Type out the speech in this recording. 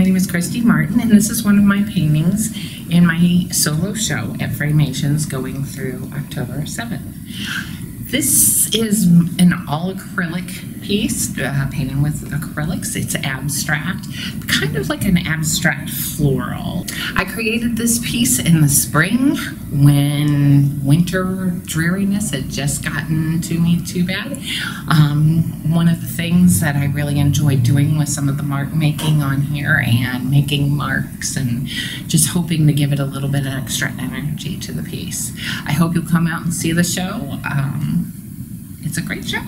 My name is Christy Martin, and this is one of my paintings in my solo show at Framations going through October 7th. This is an all acrylic piece, uh, painted with acrylics. It's abstract, kind of like an abstract floral. I created this piece in the spring when winter dreariness had just gotten to me too bad. Um, one of the things that I really enjoyed doing was some of the mark making on here and making marks and just hoping to give it a little bit of extra energy to the piece. I hope you'll come out and see the show. Um, it's a great show.